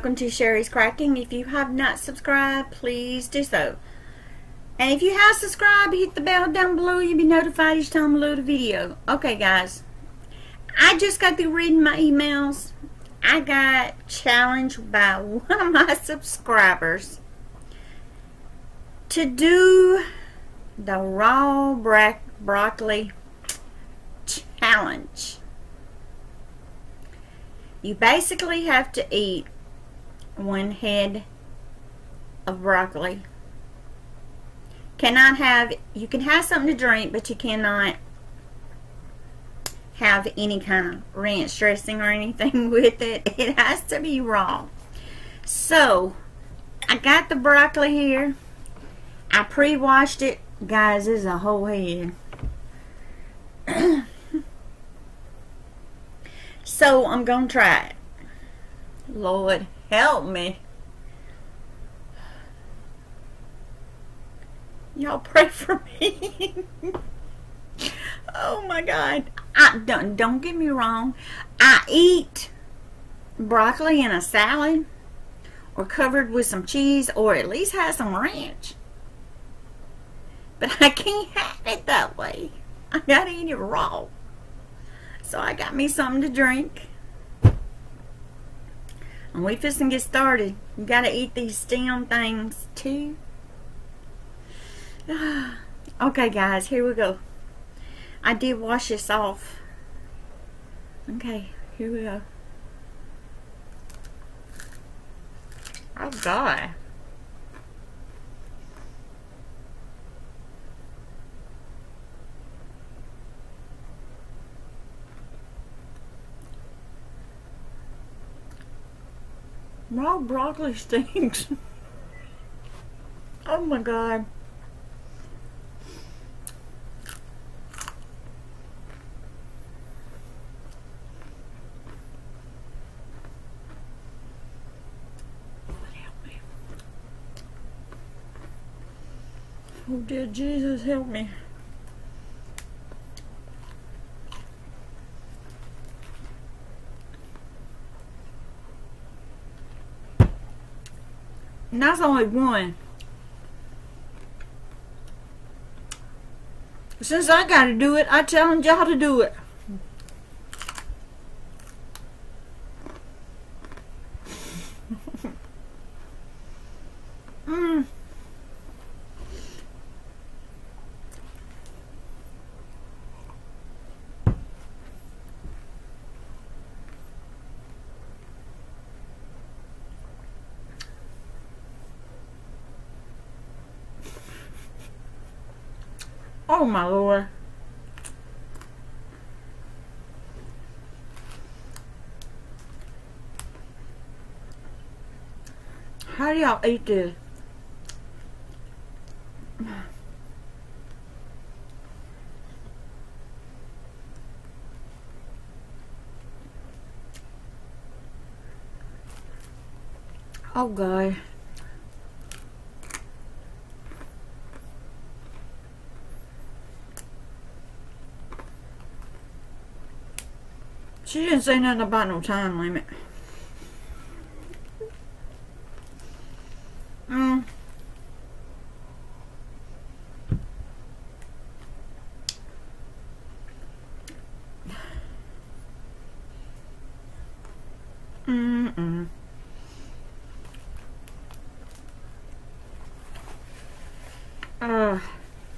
welcome to Sherry's Cracking. If you have not subscribed, please do so. And if you have subscribed, hit the bell down below. You'll be notified each time I load a video. Okay, guys. I just got through reading my emails. I got challenged by one of my subscribers to do the raw bro broccoli challenge. You basically have to eat one head of broccoli. Cannot have, you can have something to drink, but you cannot have any kind of ranch dressing or anything with it. It has to be raw. So, I got the broccoli here. I pre-washed it. Guys, this is a whole head. so, I'm going to try it. Lord, help me. Y'all pray for me. oh my God. I don't don't get me wrong. I eat broccoli in a salad or covered with some cheese or at least has some ranch. But I can't have it that way. I gotta eat it raw. So I got me something to drink. And we just get started. You gotta eat these stem things too. okay guys, here we go. I did wash this off. Okay, here we go. Oh God. Raw broccoli stinks. oh my God. Oh dear Jesus, help me. And that's only one. Since I gotta do it, I challenge y'all to do it. Mmm. Oh my lord. How do y'all eat this? Oh God. She didn't say nothing about no time limit. Mm.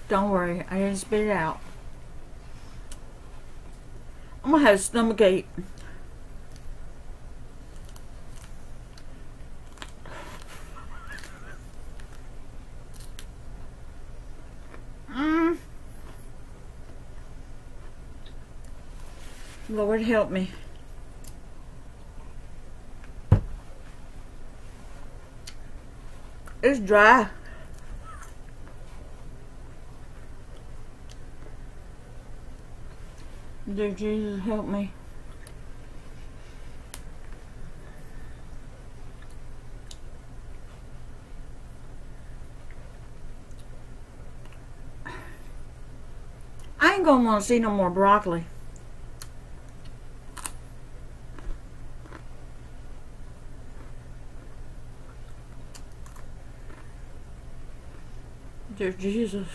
Don't worry, I didn't spit it out. Stomach ache. Mm. Lord help me. It's dry. Dear Jesus, help me. I ain't gonna want to see no more broccoli. Dear Jesus.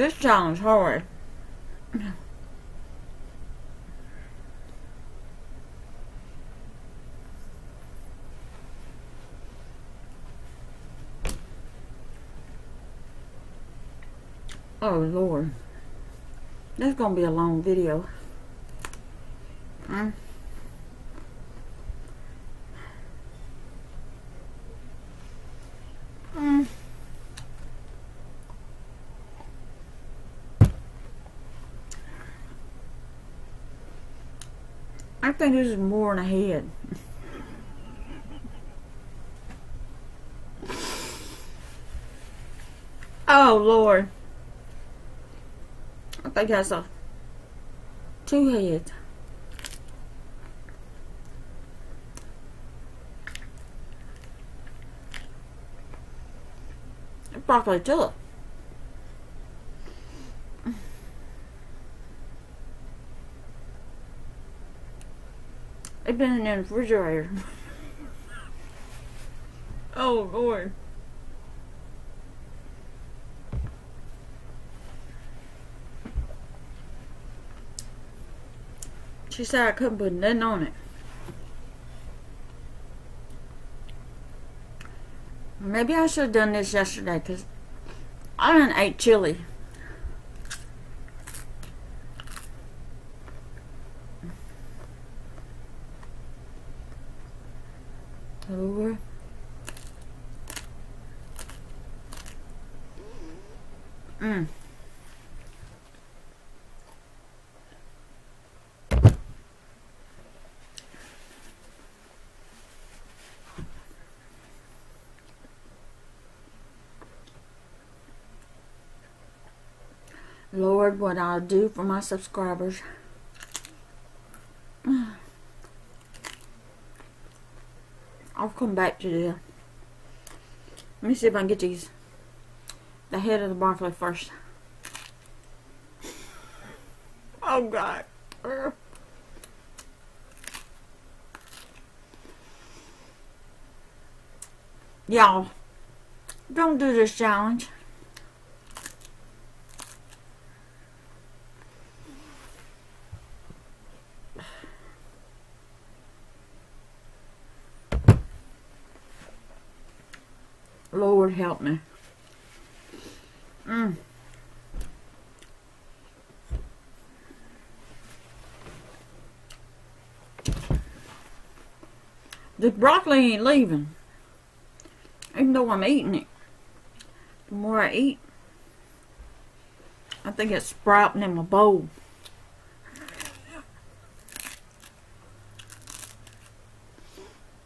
This sounds hard. Oh Lord. That's gonna be a long video. Mm. Mm. I think this is more than a head. oh Lord. I think that's a two heads. Broccoli too. It's been in the refrigerator. oh Lord. She said I couldn't put nothing on it. Maybe I should have done this yesterday because I didn't ate chili. Over. Mm. Lord, what I'll do for my subscribers. I'll come back to the... Let me see if I can get these. The head of the broccoli first. Oh God. Y'all, don't do this challenge. Lord help me. Mm. The broccoli ain't leaving. Even though I'm eating it. The more I eat, I think it's sprouting in my bowl.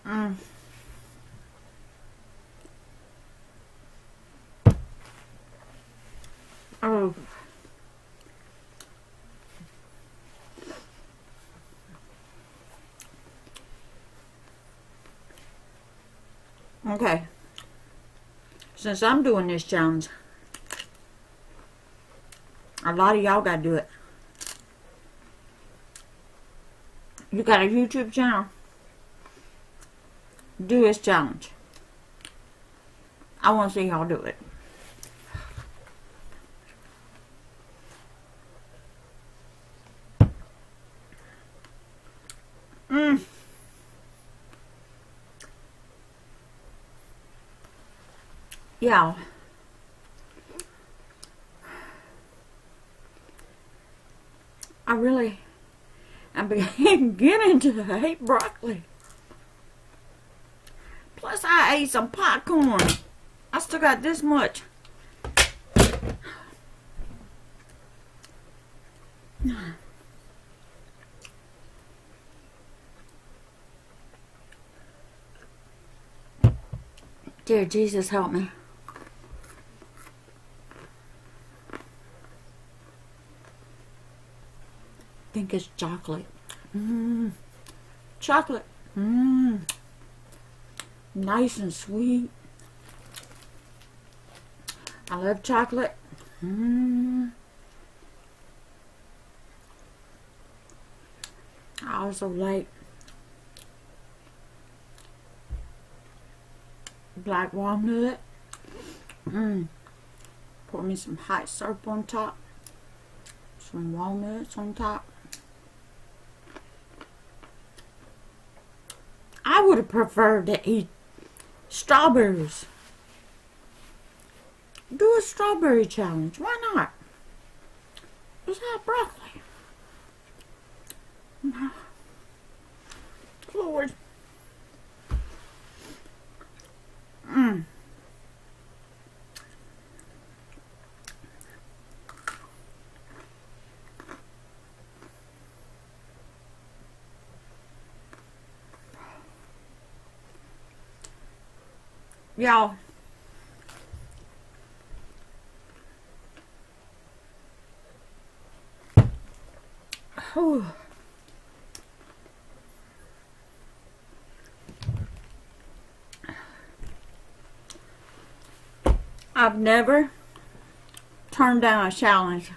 Mm. Oh. Okay. Since I'm doing this challenge, a lot of y'all got to do it. You got a YouTube channel? Do this challenge. I want to see y'all do it. Mm. Yeah. I really, I'm beginning to hate broccoli. Plus, I ate some popcorn. I still got this much. Dear Jesus, help me. Think it's chocolate. Mmm. Chocolate. Mmm. Nice and sweet. I love chocolate. Mmm. I also like black walnut. Mmm. Pour me some hot syrup on top. Some walnuts on top. I would have preferred to eat strawberries. Do a strawberry challenge. Why not? Just have broccoli. Lord. Mmm. Y'all. Whew. I've never turned down a challenge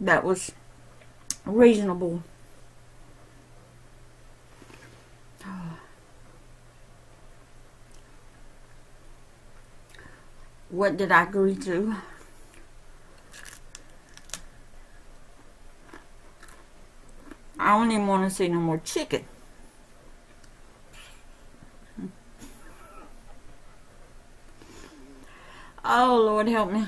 that was reasonable. What did I agree to? I don't even want to see no more chicken. Oh, Lord, help me.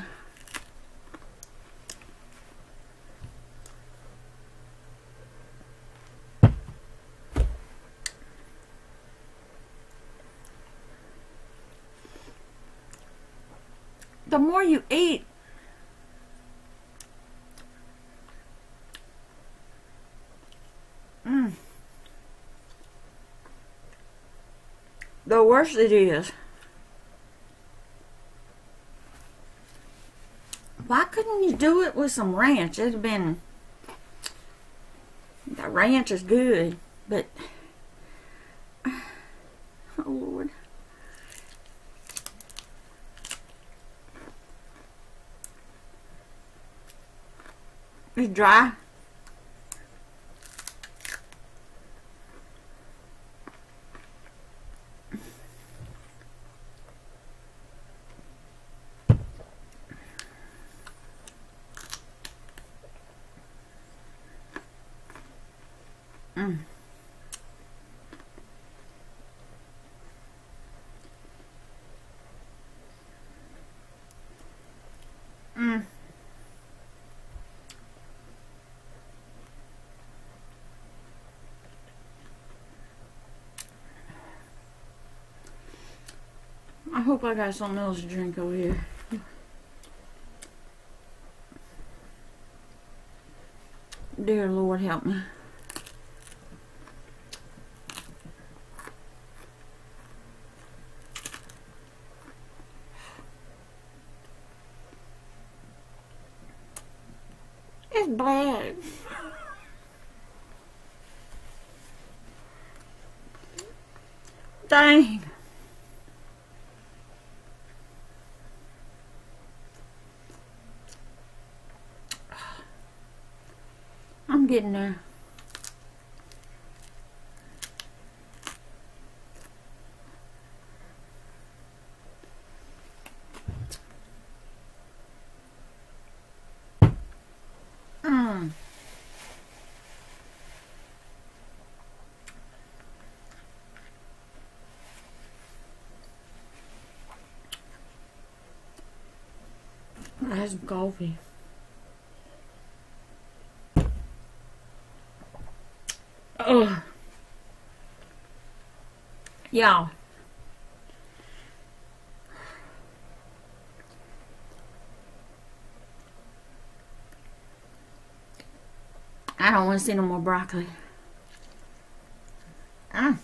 The more you eat, mm, the worse it is. Why couldn't you do it with some ranch? It'd been. The ranch is good, but. Oh, Lord. It's dry. Mm. I hope I got something else to drink over here. Dear Lord, help me. It's bad. Dang. I'm there. Mm. I had some coffee. Ugh. Y'all. I don't want to see no more broccoli. Ah.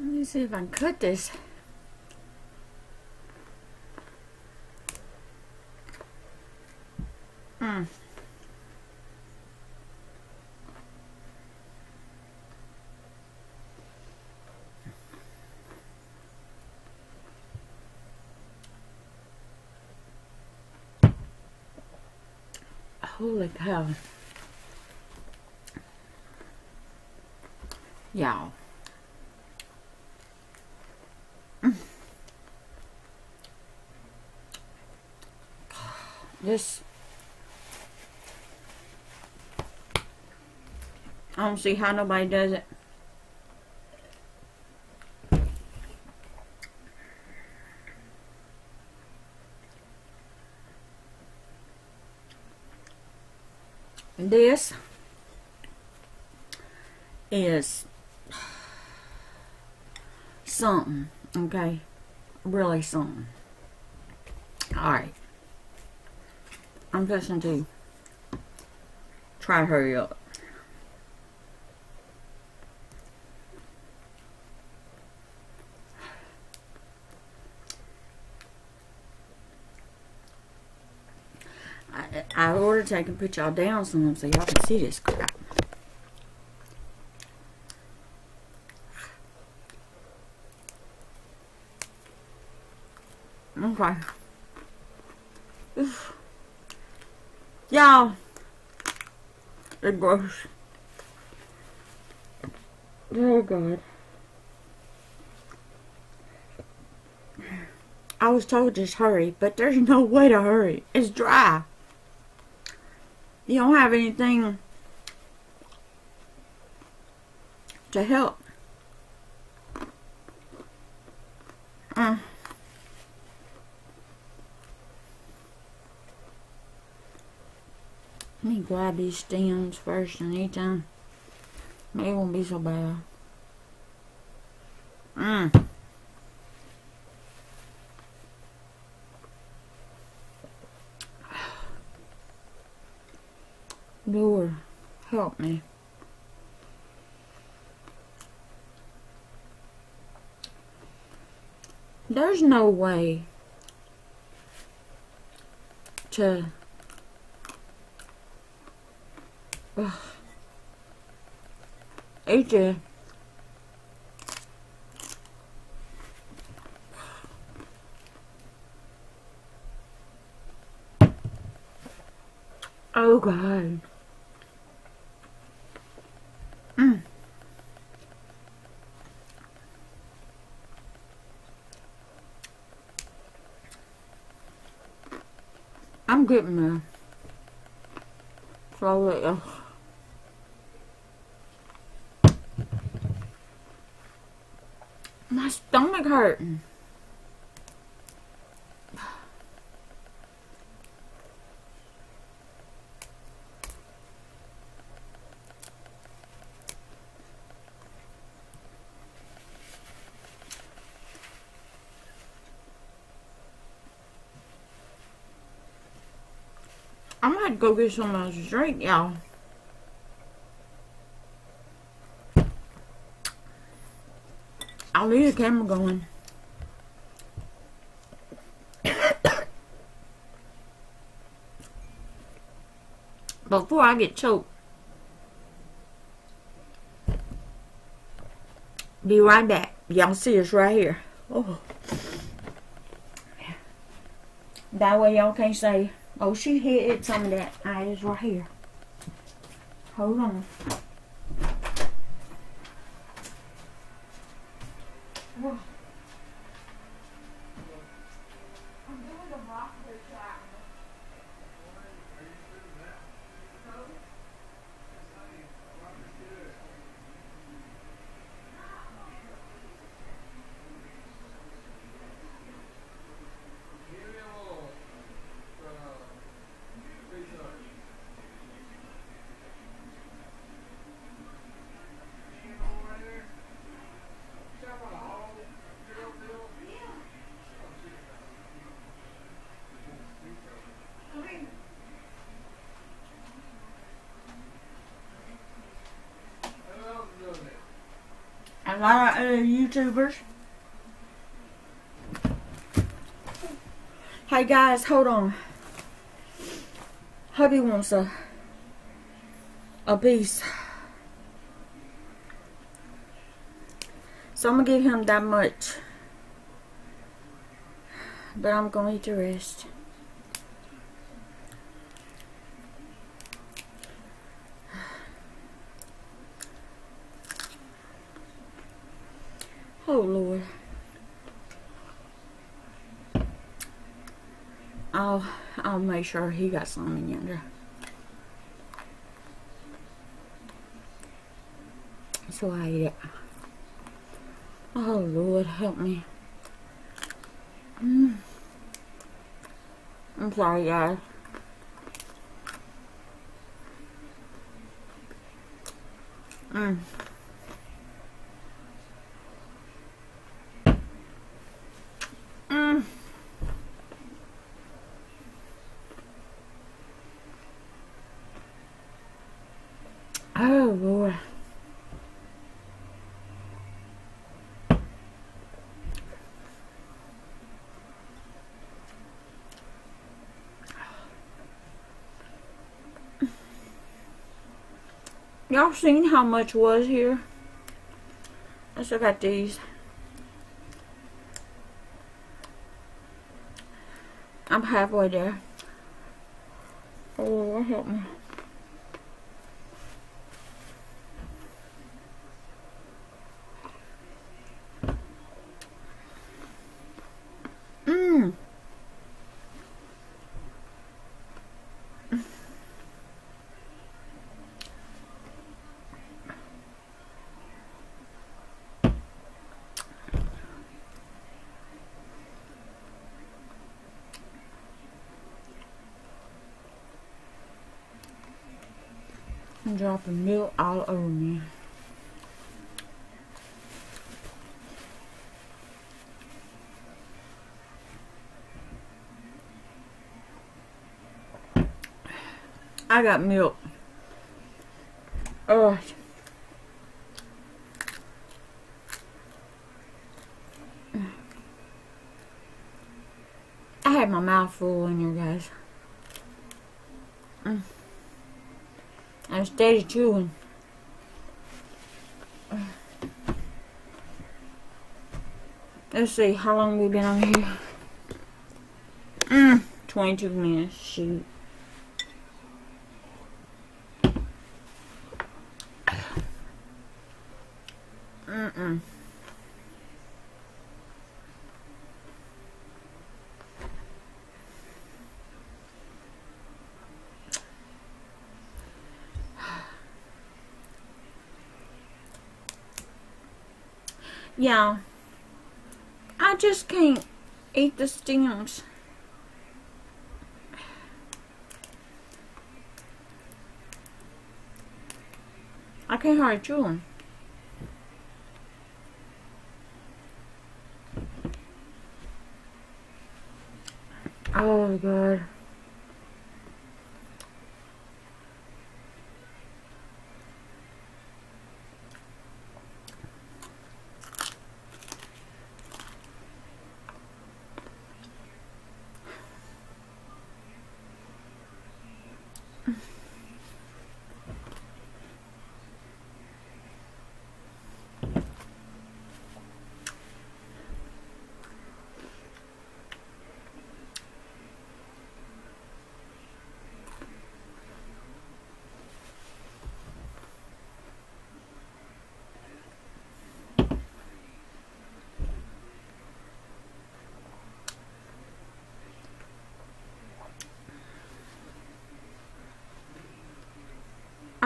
Let me see if I can cut this. Mm. Holy cow. Y'all. This I don't see how nobody does it. This is something, okay? Really something. Alright. I'm fixing to try to hurry up. I, I ordered to take a put y'all down so y'all can see this crap. Y'all, it's gross. Oh God. I was told just hurry, but there's no way to hurry. It's dry. You don't have anything to help. Uh. Let me grab these stems first and eat them. It won't be so bad. Mmm. Lord, help me. There's no way to AJ. Oh God. Mm. I'm getting there. Slowly. Ugh. My stomach hurting. Mm. I'm gonna go get some of this drink, y'all. I'll leave the camera going. Before I get choked. Be right back. Y'all see us right here. Oh. That way y'all can't say, oh, she hit some of that. I is right here. Hold on. YouTubers. Hey guys, hold on. Hubby wants a a piece. So I'm gonna give him that much. But I'm gonna eat the rest. Oh Lord. I'll I'll make sure he got some in yonder. So I it. Oh Lord, help me. Mm. I'm sorry, guys. Mm. Oh boy. Y'all seen how much was here? I still got these. I'm halfway there. Oh, help me. Mmm. I'm dropping milk all over me. I got milk. Oh. I had my mouth full in here, guys. Steady chewing. Let's see, how long we've been on here? Mm, 22 minutes, shoot. Mm-mm. Yeah. I just can't eat the stems. I can't hardly chew them. Oh, God.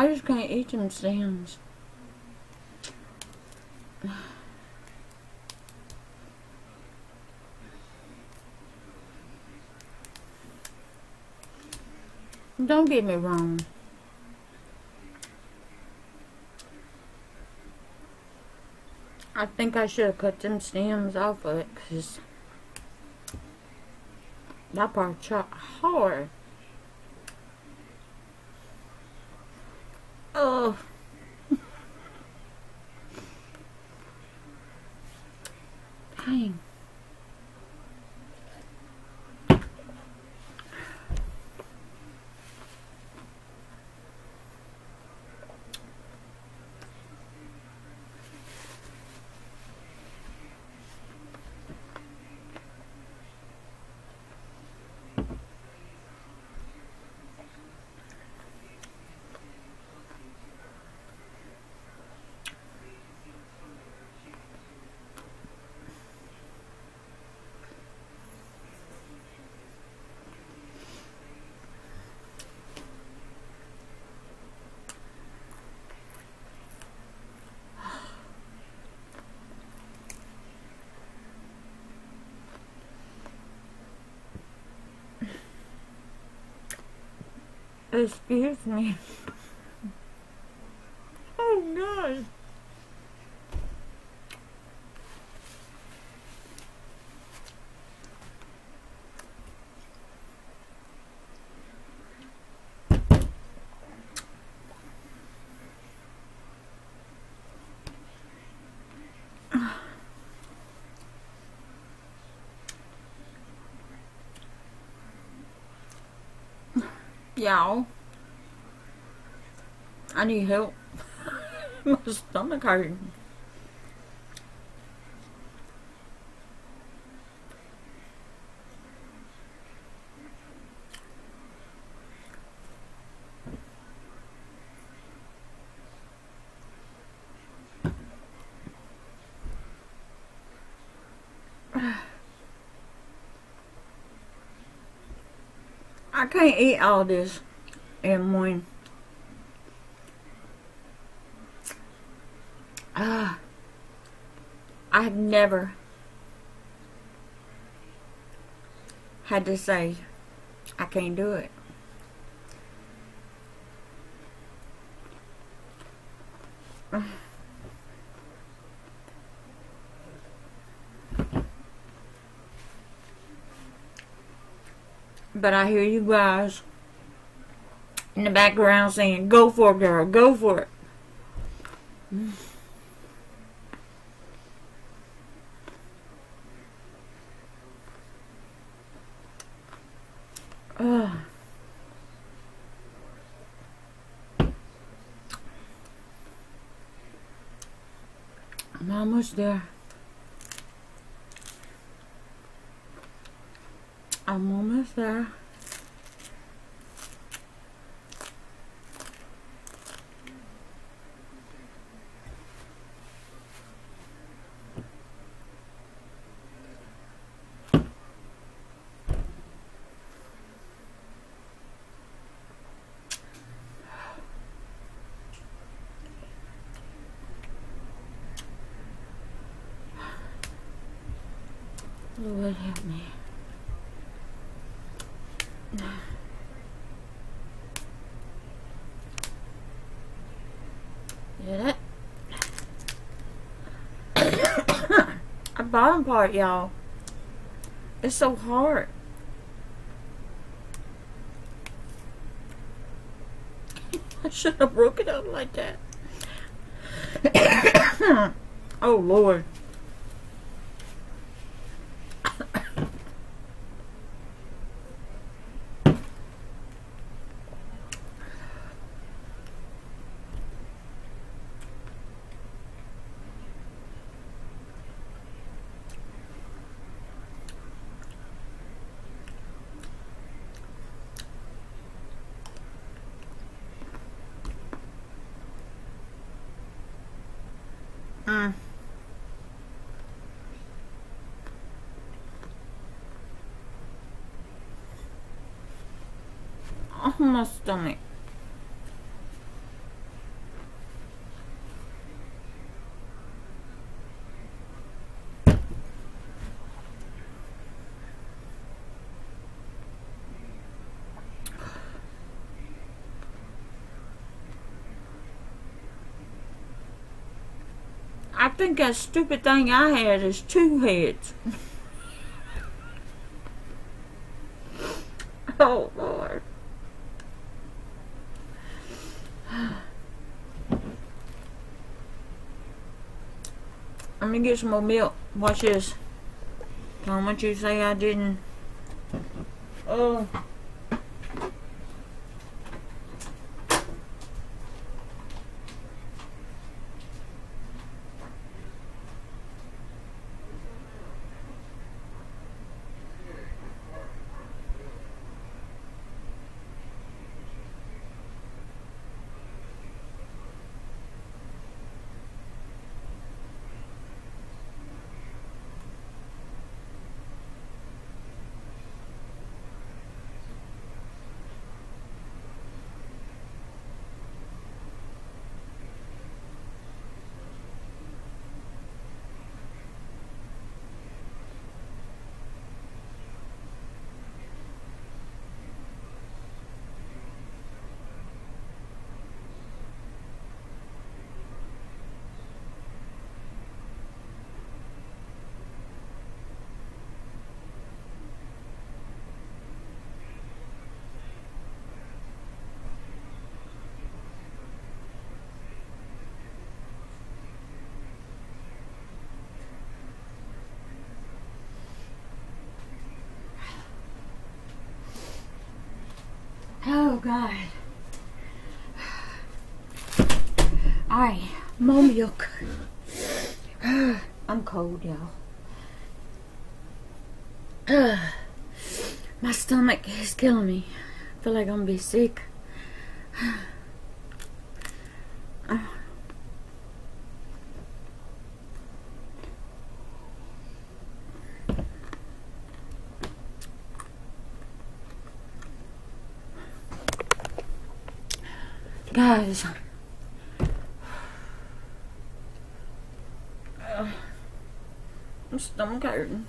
I just can't eat them stems. Don't get me wrong. I think I should have cut them stems off of it because that part chopped hard. Oh. Excuse me. Oh God. Y'all, I need help. My stomach hurting. Can't eat all this in one. Ah, I've never had to say I can't do it. But I hear you guys in the background saying, Go for it, girl, go for it. Ugh. I'm almost there. I'm almost there. Lord help me. Get it? Bottom part, y'all. It's so hard. I should have broke it up like that. oh, Lord. Mm. Oh, my stomach. I think that stupid thing I had is two heads. oh, Lord. Let me get some more milk. Watch this. Don't want you to say I didn't. Oh. Oh, God. Alright, more milk. I'm cold, y'all. My stomach is killing me. I feel like I'm gonna be sick. Guys, stomach hurting.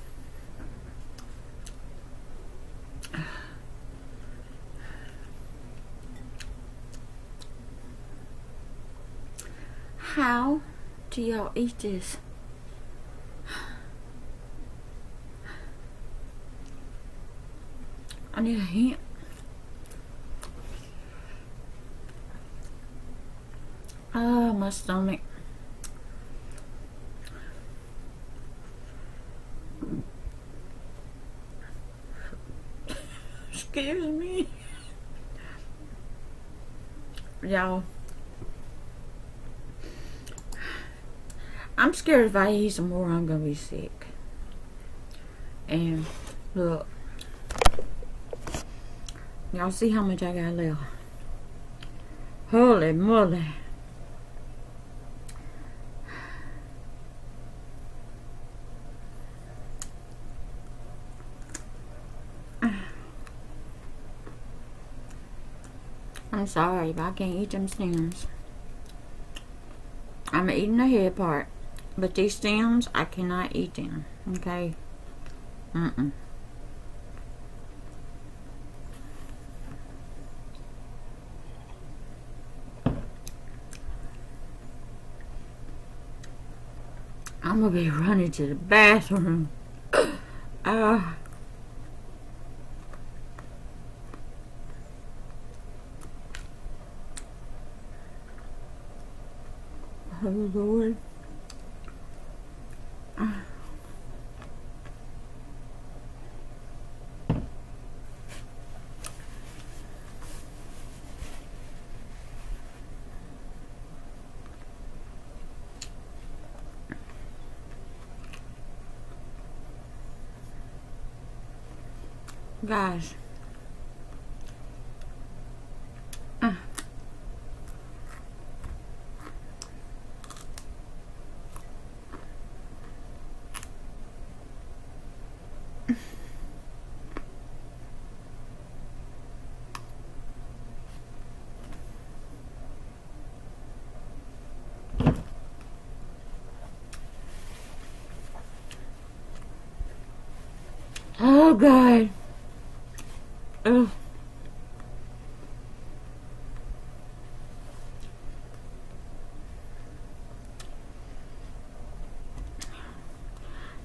How do y'all eat this? I need a hint. Ah, my stomach. Excuse me. Y'all. I'm scared if I eat some more, I'm gonna be sick. And look, y'all see how much I got left. Holy moly. I'm sorry, but I can't eat them stems. I'm eating the head part. But these stems, I cannot eat them. Okay? Mm-mm. I'm gonna be running to the bathroom. Uh, Lord. Guys. Oh God. Ugh.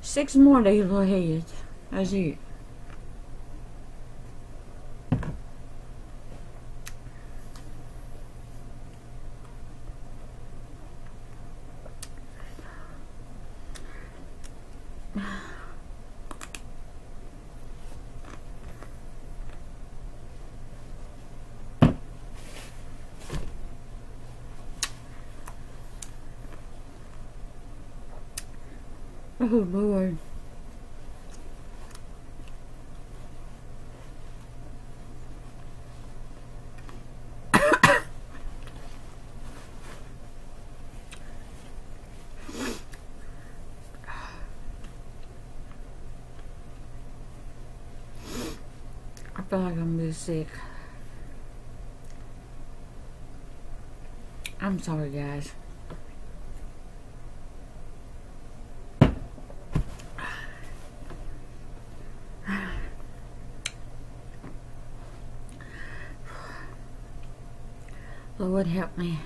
Six more days will ahead. That's it. Oh Lord. I feel like I'm really sick. I'm sorry guys. Lord help me.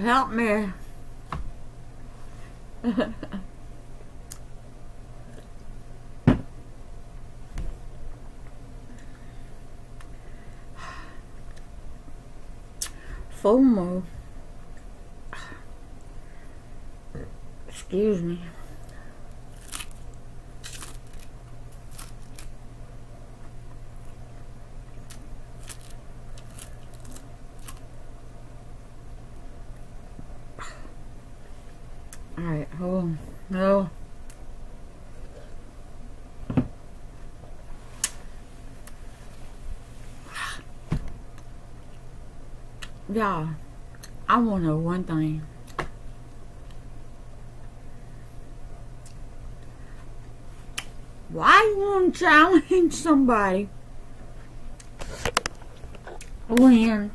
Help me. FOMO. Excuse me. Alright, hold on. No. Y'all, I want to know one thing. Why you want to challenge somebody when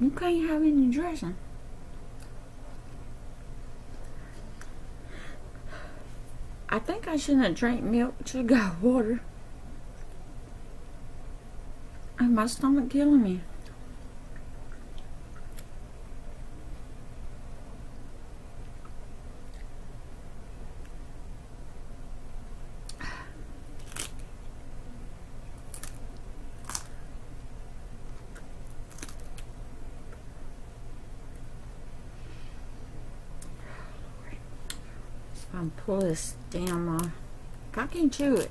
you can't have any dressing? I think I shouldn't have drank milk to got water. And my stomach killing me. I'm pull this damn uh, I can't chew it.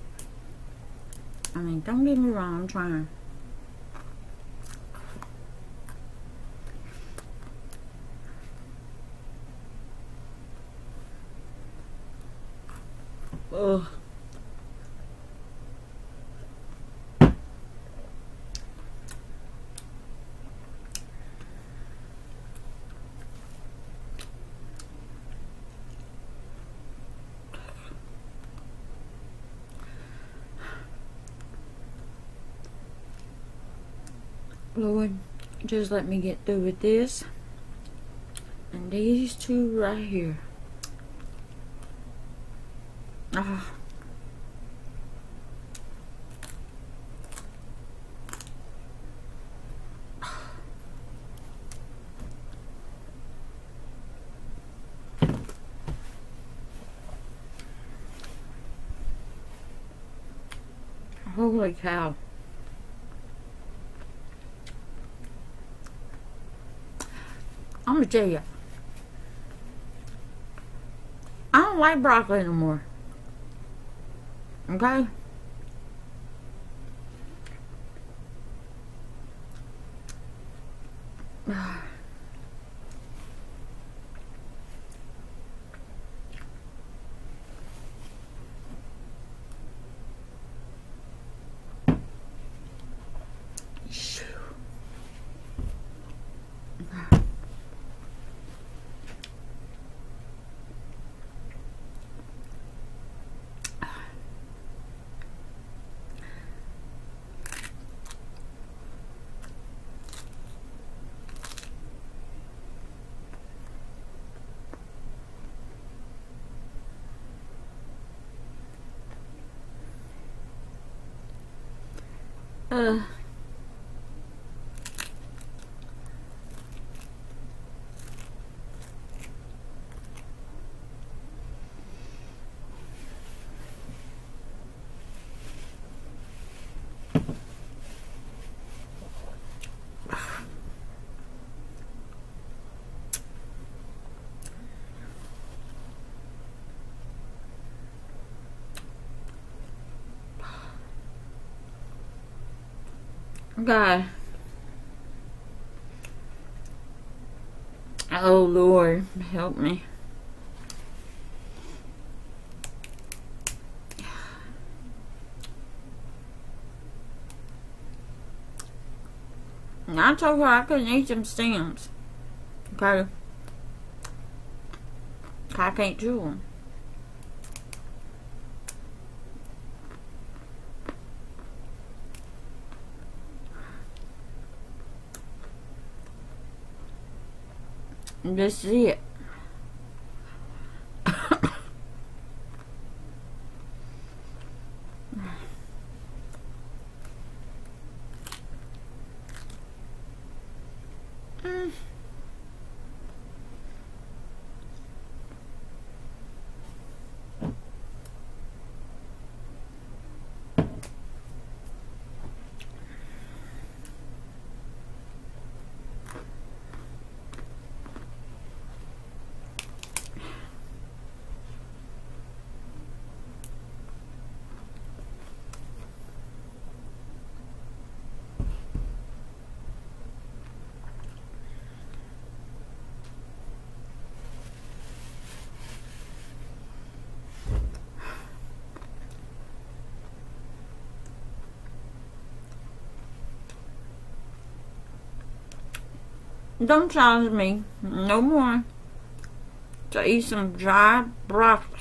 I mean, don't get me wrong, I'm trying. Ugh. Lord, just let me get through with this. And these two right here. Ah. Holy cow. I'm gonna tell you. I don't like broccoli anymore. Okay? Uh. God. Oh Lord, help me. I told her I couldn't eat them stems. Okay. I can't chew them. This is it. Don't challenge me no more to eat some dry broccoli.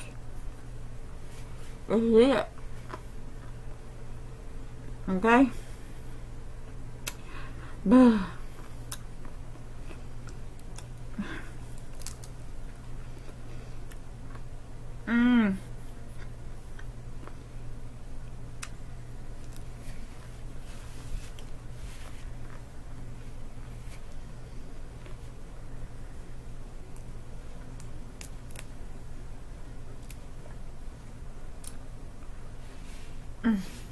This is it. Okay? Mmm. Mm.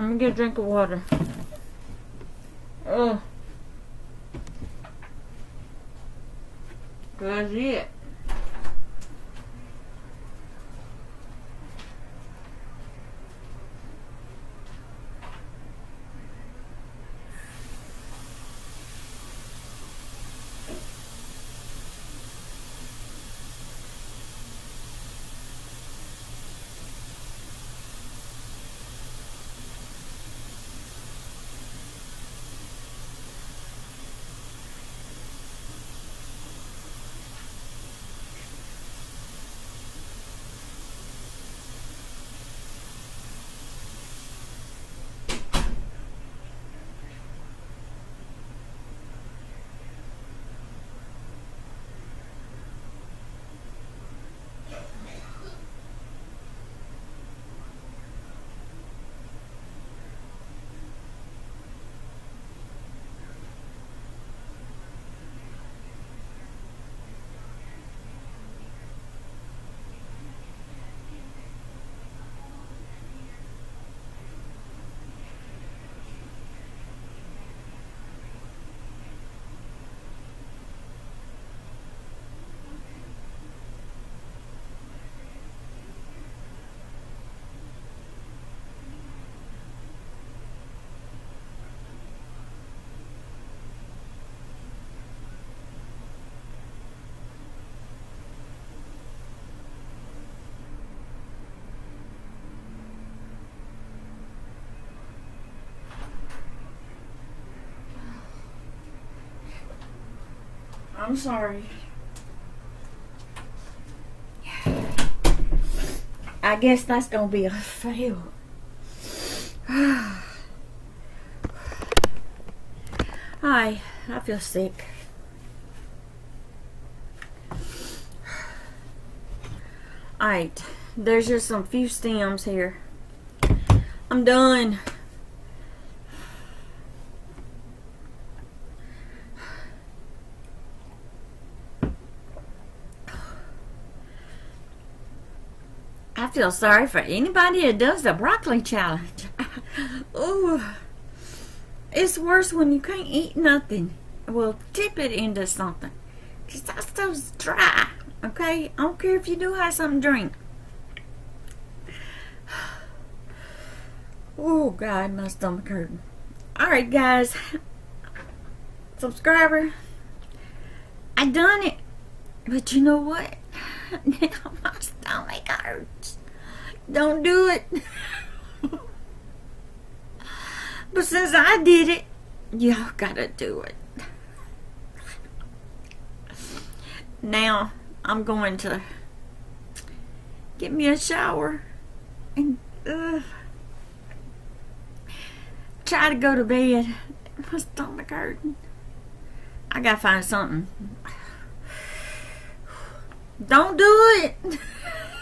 I'm gonna get a drink of water. Oh. That's it. I'm sorry. I guess that's gonna be a fail. Hi, I feel sick. Alright, there's just some few stems here. I'm done. Feel sorry for anybody that does the broccoli challenge. Ooh. It's worse when you can't eat nothing. Well, dip it into something. Because that stuff's dry. Okay? I don't care if you do have something to drink. Oh, God, my stomach hurting. Alright, guys. Subscriber. I done it. But you know what? now my stomach hurts. Don't do it. but since I did it, y'all gotta do it. Now, I'm going to get me a shower and uh, try to go to bed. My stomach hurting. I gotta find something. Don't do it.